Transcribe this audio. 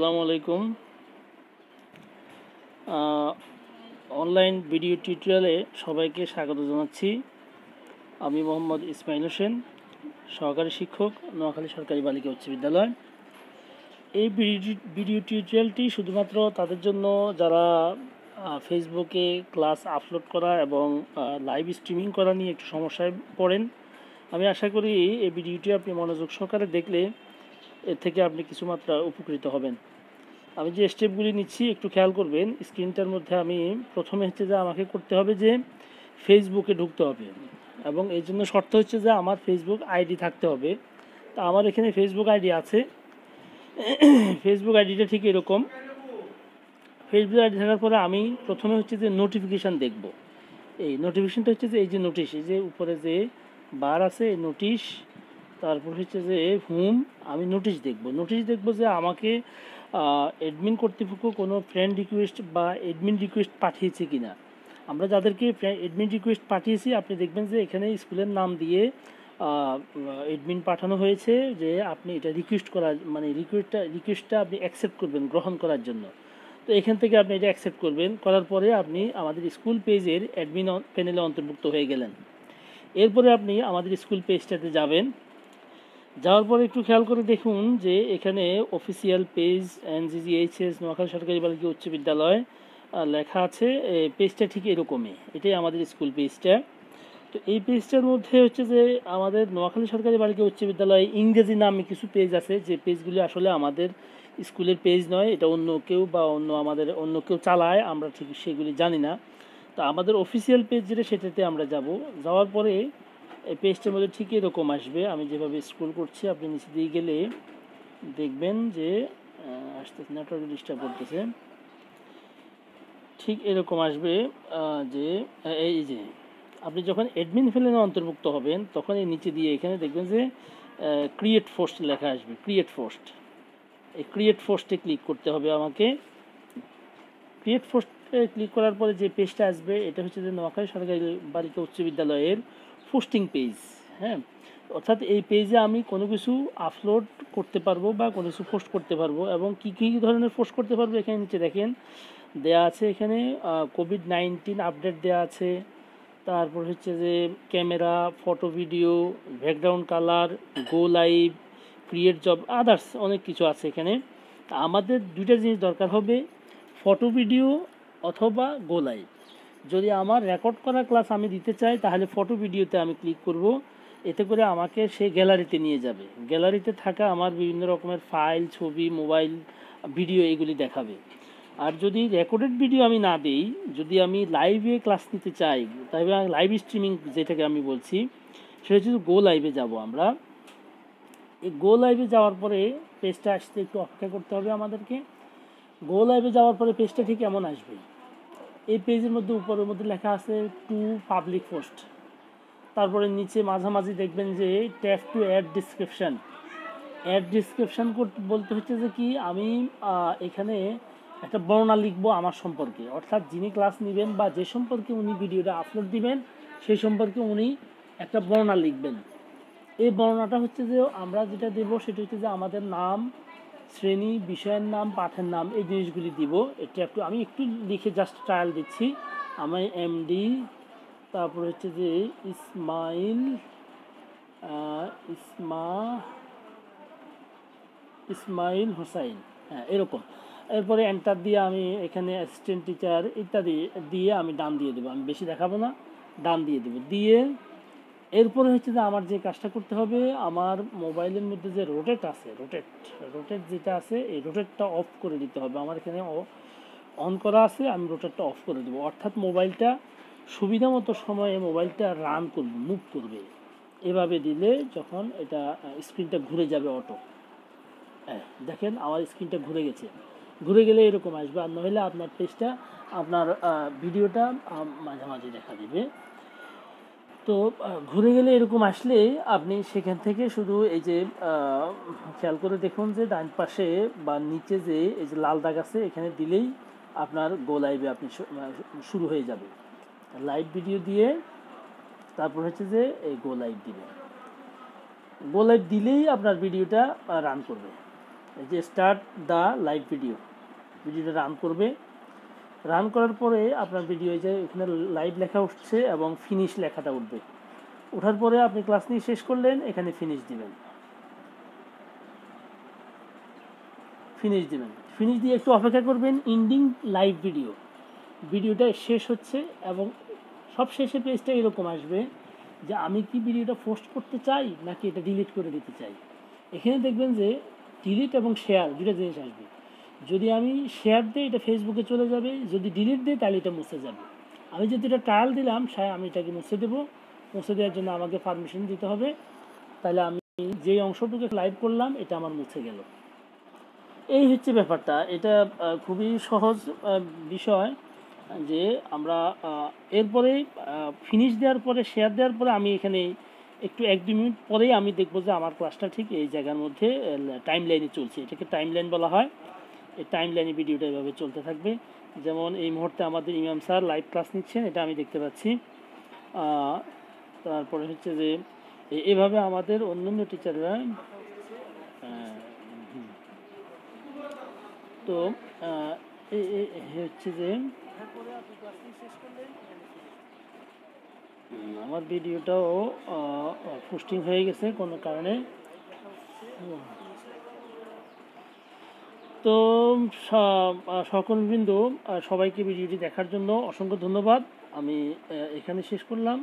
আসসালামু আলাইকুম। Online video টিউটোরিয়ালে সবাইকে স্বাগত জানাচ্ছি। আমি মোহাম্মদ ইসমাইল হোসেন, সহকারী শিক্ষক, নোয়াখালী সরকারি বালিকা উচ্চ বিদ্যালয়। এই ভিডিও- টিউটোরিয়ালটি শুধুমাত্র তাদের জন্য, যারা ফেসবুকে ক্লাস আপলোড করা এবং লাইভ স্ট্রিমিং করা নিয়ে একটু সমস্যায় পড়েন। আমি আশা করি এই ভিডিওটি আপনি মনোযোগ সহকারে দেখলে এর থেকে আপনি কিছু মাত্রা উপকৃত হবেন। আমি যে স্টেপগুলি নিচ্ছি, একটু খেয়াল করবেন স্ক্রিনটার মধ্যে আমি প্রথমে হচ্ছে যে আমাকে করতে হবে যে ফেসবুকে ঢুকতে হবে এবং এই জন্য শর্ত হচ্ছে যে আমার ফেসবুক আইডি থাকতে হবে। তা আমার এখানে ফেসবুক আইডি আছে। ফেসবুক আইডিটা ঠিক এরকম। ফেসবুক আইডি থাকার পরে আমি প্রথমে হচ্ছে যে নোটিফিকেশান দেখব। এই নোটিফিকেশানটা হচ্ছে যে এই যে নোটিশ এই যে উপরে যে বার আছে নোটিশ তারপর হচ্ছে যে, হুম, আমি নোটিশ দেখব। নোটিশ দেখব যে আমাকে অ্যাডমিন কর্তৃপক্ষ কোনো ফ্রেন্ড রিকোয়েস্ট বা অ্যাডমিন রিকোয়েস্ট পাঠিয়েছে কি না আমরা যাদেরকে অ্যাডমিন রিকোয়েস্ট পাঠিয়েছি, আপনি দেখবেন যে এখানে স্কুলের নাম দিয়ে অ্যাডমিন পাঠানো হয়েছে যে, আপনি এটা রিকোয়েস্ট করার মানে রিকোয়েস্টটা রিকোয়েস্টটা আপনি অ্যাকসেপ্ট করবেন গ্রহণ করার জন্য। তো এখান থেকে আপনি এটা অ্যাকসেপ্ট করবেন। করার পরে আপনি আমাদের স্কুল পেজের অ্যাডমিন প্যানেলে অন্তর্ভুক্ত হয়ে গেলেন। এরপরে আপনি আমাদের স্কুল পেজটাতে যাবেন। যাওয়ার পরে একটু খেয়াল করে দেখুন যে এখানে অফিসিয়াল পেজ এনজিজিএইচএস নোয়াখালী সরকারি বালিকা উচ্চ বিদ্যালয় লেখা আছে পেজটা ঠিক এরকমই। এটাই আমাদের স্কুল পেজটা তো এই পেজটার মধ্যে হচ্ছে যে আমাদের নোয়াখালী সরকারি বালিকা উচ্চ বিদ্যালয়ে ইংরেজি নামে কিছু পেজ আছে, যে পেজগুলি আসলে আমাদের স্কুলের পেজ নয়, এটা অন্য কেউ বা অন্য আমাদের, অন্য কেউ চালায়, আমরা ঠিক সেগুলি জানি না। তো আমাদের অফিসিয়াল পেজ যেটা, সেটাতে আমরা যাব। যাওয়ার পরে এই পেজটার মধ্যে ঠিক এরকম আসবে। আমি যেভাবে স্ক্রল করছি আপনি নিচে দিয়ে গেলে দেখবেন যে আহ, আসতেছে নেটওয়ার্ক ডিস্টার্ব করতেছে। ঠিক এরকম আসবে যে এই যে আপনি যখন অ্যাডমিন ফেলেনে অন্তর্ভুক্ত হবেন তখন এই নিচে দিয়ে এখানে দেখবেন যে ক্রিয়েট পোস্ট লেখা আসবে ক্রিয়েট পোস্ট এই ক্রিয়েট পোস্টে ক্লিক করতে হবে আমাকে। ক্রিয়েট পোস্টে ক্লিক করার পরে যে পেজটা আসবে এটা হচ্ছে যে নোয়াখালী সরকারি বালিকা উচ্চ বিদ্যালয়ের পোস্টিং পেজ হ্যাঁ? অর্থাৎ এই পেজে আমি কোনো কিছু আপলোড করতে পারব বা কোনো কিছু পোস্ট করতে পারব এবং কী কী ধরনের পোস্ট করতে পারব এখানে নিচে দেখেন। দেয়া আছে এখানে কোভিড নাইন্টিন আপডেট দেয়া আছে। তারপর হচ্ছে যে camera photo video background colour go live create job others অনেক কিছু আছে এখানে। আমাদের দুইটা জিনিস দরকার হবে ফটো ভিডিও অথবা গো লাইভ যদি আমার রেকর্ড করা ক্লাস আমি দিতে চাই, তাহলে ফটো ভিডিওতে আমি ক্লিক করব। এতে করে আমাকে সে গ্যালারিতে নিয়ে যাবে। গ্যালারিতে থাকা আমার বিভিন্ন রকমের ফাইল ছবি মোবাইল ভিডিও এগুলি দেখাবে। আর যদি রেকর্ডেড ভিডিও আমি না দিই, যদি আমি লাইভে ক্লাস নিতে চাই তাহলে লাইভ স্ট্রিমিং যেটাকে আমি বলছি, সেটা হচ্ছে গো লাইভে যাব আমরা। এই গো লাইভে যাওয়ার পরে পেজটা আসতে একটু অপেক্ষা করতে হবে আমাদেরকে। গো লাইভে যাওয়ার পরে পেজটা ঠিক এমন আসবে। এই পেজের মধ্যে, উপরের মধ্যে লেখা আছে টু পাবলিক পোস্ট। তারপরে নিচে মাঝামাঝি দেখবেন যে tap to add description. Add description বলতে হচ্ছে যে কি, আমি এখানে একটা বর্ণনা লিখব আমার সম্পর্কে। অর্থাৎ যিনি ক্লাস নেবেন বা যে সম্পর্কে উনি ভিডিওটা আপলোড দিবেন, সেই সম্পর্কে উনি একটা বর্ণনা লিখবেন। এই বর্ণনাটা হচ্ছে যে আমরা যেটা দেব, সেটা হচ্ছে যে আমাদের নাম শ্রেণি, বিষয়ের নাম, পাঠের নাম, এই জিনিসগুলি দিব। এটা একটু, আমি একটু লিখে জাস্ট ট্রায়াল দিচ্ছি। আমি এমডি তারপর হচ্ছে যে ইসমাইল ইসমা, ইসমাইল হোসাইন। হ্যাঁ এরকম। এরপরে এন্টার দিয়ে আমি এখানে অ্যাসিস্ট্যান্ট টিচার ইত্যাদি দিয়ে আমি ডান দিয়ে দেবো। আমি বেশি দেখাবো না, ডান দিয়ে দেবো। দিয়ে এরপরে হচ্ছে যে আমার যে কাজটা করতে হবে, আমার মোবাইলের মধ্যে যে রোটেট আছে রোটেট রোটেট যেটা আছে, এই রোটেটটা অফ করে দিতে হবে। আমার এখানে অন করা আছে, আমি রোটেটটা অফ করে দেবো। অর্থাৎ মোবাইলটা সুবিধা মতো সময়ে মোবাইলটা রান করবে মুভ করবে। এভাবে দিলে যখন এটা স্ক্রিনটা ঘুরে যাবে অটো হ্যাঁ দেখেন আমার স্ক্রিনটা ঘুরে গেছে। ঘুরে গেলে এরকম আসবে। আর নইলে আপনার পেজটা আপনার ভিডিওটা মাঝামাঝি দেখা দেবে। তো ঘুরে গেলে এরকম আসলে আপনি সেখান থেকে শুধু এই যে খেয়াল করে দেখুন যে ডান পাশে বা নিচে যে এই যে লাল দাগ আছে, এখানে দিলেই আপনার গো লাইভে আপনি শুরু হয়ে যাবে। লাইভ ভিডিও দিয়ে তারপর হচ্ছে যে এই গো লাইভ দিবেন গো লাইভ দিলেই আপনার ভিডিওটা রান করবে। এই যে স্টার্ট দ্য লাইভ ভিডিও ভিডিওটা রান করবে। রান করার পরে আপনার ভিডিও যে এখানে লাইভ লেখা উঠছে এবং ফিনিশ লেখাটা উঠবে। ওঠার পরে আপনি ক্লাস নিয়ে শেষ করলেন, এখানে ফিনিশ দিবেন। ফিনিশ দিবেন। ফিনিশ দিয়ে একটু অপেক্ষা করবেন ইন্ডিং লাইভ ভিডিও ভিডিওটা শেষ হচ্ছে এবং সব শেষে পেজটা এরকম আসবে যে আমি কি ভিডিওটা পোস্ট করতে চাই নাকি এটা ডিলিট করে দিতে চাই। এখানে দেখবেন যে ডিলিট এবং শেয়ার দুটো জিনিস আসবে। যদি আমি শেয়ার দিই এটা ফেসবুকে চলে যাবে, যদি ডিলিট দিই তাহলে এটা মুছে যাবে। আমি যদি এটা ট্রায়াল দিলাম আমি এটাকে মুছে দেবো। মুছে দেওয়ার জন্য আমাকে পারমিশন দিতে হবে। তাহলে আমি যে অংশটুকু লাইভ করলাম, এটা আমার মুছে গেল। এই হচ্ছে ব্যাপারটা। এটা খুবই সহজ বিষয় যে আমরা এরপরে ফিনিশ দেওয়ার পরে শেয়ার দেওয়ার পরে আমি এখানে একটু এক দু মিনিট পরেই আমি দেখব যে আমার ক্লাসটা ঠিক এই জায়গার মধ্যে টাইম লাইনে চলছে। এটাকে টাইম লাইন বলা হয়। এই টাইম লাইনে ভিডিওটা এভাবে চলতে থাকবে। যেমন এই মুহূর্তে আমাদের ইমাম স্যার লাইভ ক্লাস নিচ্ছেন, এটা আমি দেখতে পাচ্ছি। তারপরে হচ্ছে যে এভাবে আমাদের অন্যান্য টিচাররা তো হচ্ছে যে আমার ভিডিওটাও পোস্টিং হয়ে গেছে কোনো কারণে। তো সকলবৃন্দ সবাইকে ভিডিওটি দেখার জন্য অসংখ্য ধন্যবাদ। আমি এখানে শেষ করলাম।